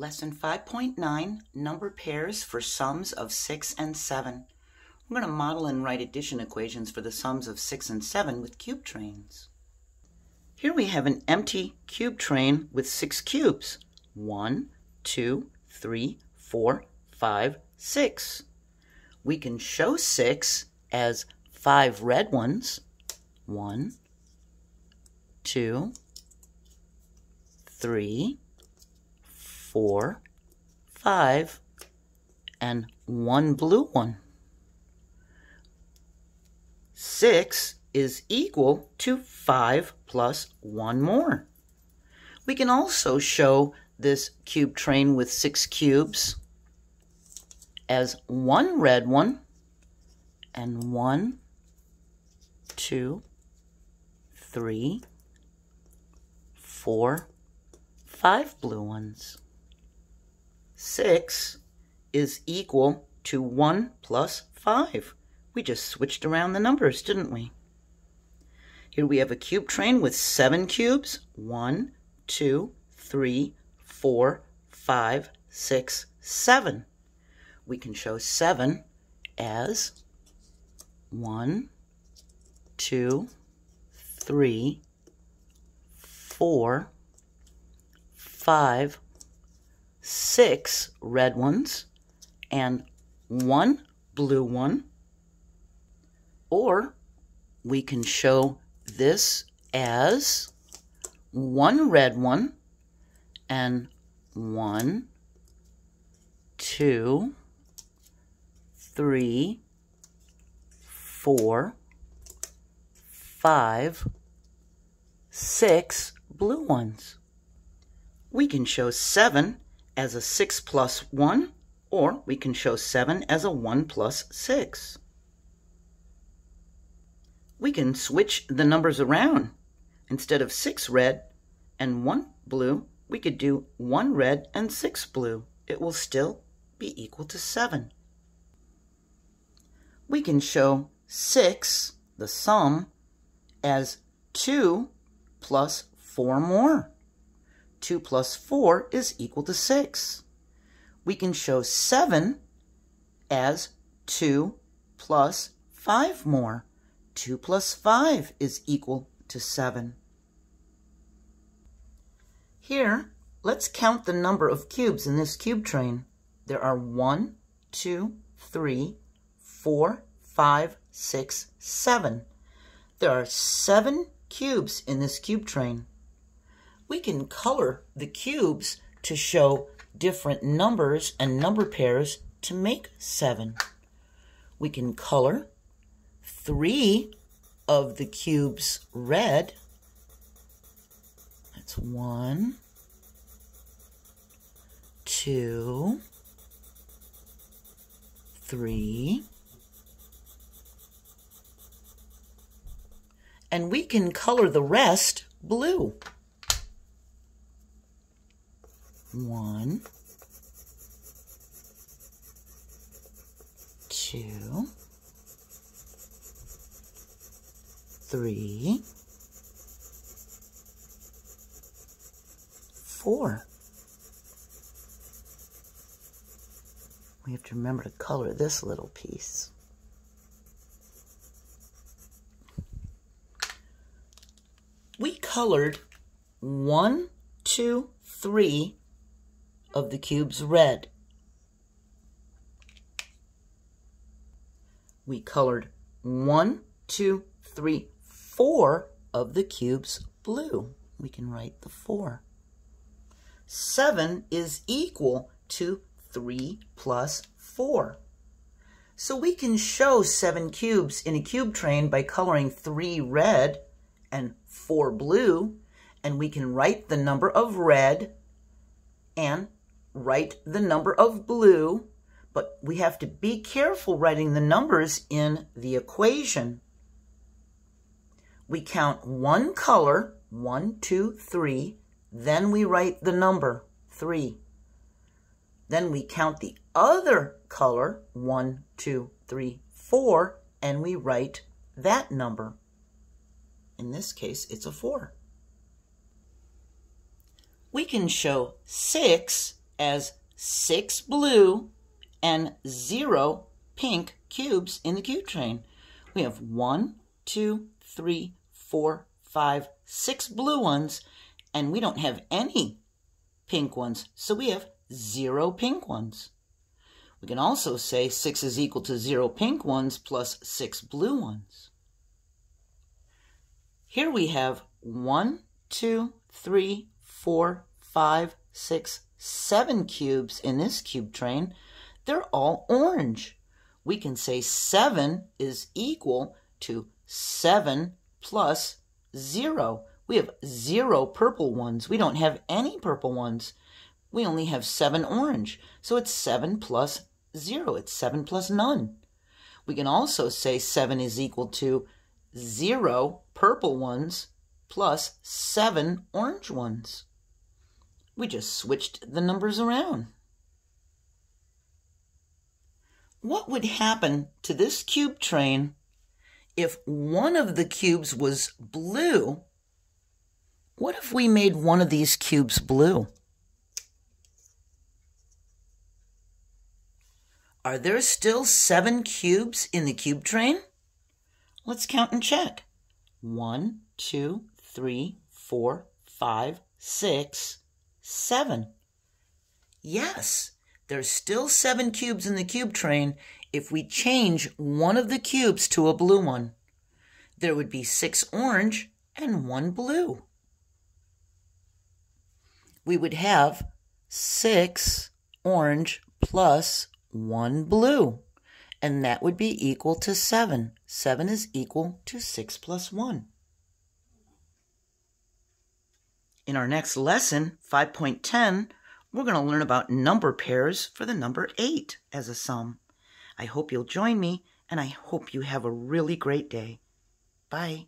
Lesson 5.9, Number Pairs for Sums of 6 and 7. We're going to model and write addition equations for the sums of 6 and 7 with cube trains. Here we have an empty cube train with 6 cubes. 1, 2, 3, 4, 5, 6. We can show 6 as 5 red ones. 1, 2, 3, four, five, and one blue one. Six is equal to five plus one more. We can also show this cube train with six cubes as one red one and one, two, three, four, five blue ones. 6 is equal to 1 plus 5. We just switched around the numbers, didn't we? Here we have a cube train with 7 cubes. 1, 2, 3, 4, 5, 6, 7. We can show 7 as 1, 2, 3, 4, 5, six red ones and one blue one. Or we can show this as one red one and one, two, three, four, five, six blue ones. We can show seven as a 6 plus 1, or we can show 7 as a 1 plus 6. We can switch the numbers around. Instead of 6 red and 1 blue, we could do 1 red and 6 blue. It will still be equal to 7. We can show 6, the sum, as 2 plus 4 more. 2 plus 4 is equal to 6. We can show 7 as 2 plus 5 more. 2 plus 5 is equal to 7. Here, let's count the number of cubes in this cube train. There are 1, 2, 3, 4, 5, 6, 7. There are 7 cubes in this cube train we can color the cubes to show different numbers and number pairs to make seven. We can color three of the cubes red. That's one, two, three, and we can color the rest blue. One, two, three, four. We have to remember to color this little piece. We colored one, two, three of the cubes red. We colored one, two, three, four of the cubes blue. We can write the four. Seven is equal to three plus four. So we can show seven cubes in a cube train by coloring three red and four blue, and we can write the number of red and write the number of blue, but we have to be careful writing the numbers in the equation. We count one color, one, two, three, then we write the number, three. Then we count the other color, one, two, three, four, and we write that number. In this case, it's a four. We can show six as six blue and zero pink cubes in the cube train. We have one, two, three, four, five, six blue ones, and we don't have any pink ones, so we have zero pink ones. We can also say 6 is equal to 0 pink ones plus 6 blue ones. Here we have one, two, three, four, five, six, seven cubes in this cube train. They're all orange. We can say 7 is equal to 7 plus 0. We have zero purple ones. We don't have any purple ones. We only have 7 orange. So it's 7 plus 0. It's 7 plus none. We can also say 7 is equal to 0 purple ones plus 7 orange ones. We just switched the numbers around. What would happen to this cube train if one of the cubes was blue? What if we made one of these cubes blue? Are there still seven cubes in the cube train? Let's count and check. One, two, three, four, five, six, seven. Yes, there's still seven cubes in the cube train if we change one of the cubes to a blue one. There would be six orange and one blue. We would have six orange plus one blue, and that would be equal to 7. 7 is equal to 6 plus 1. In our next lesson, 5.10, we're going to learn about number pairs for the number 8 as a sum. I hope you'll join me, and I hope you have a really great day. Bye.